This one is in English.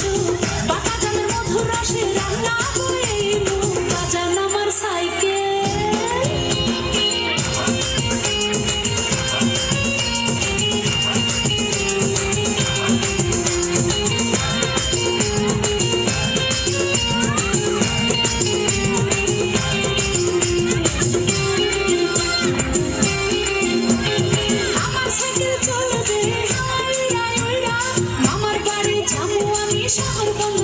you. 想好的。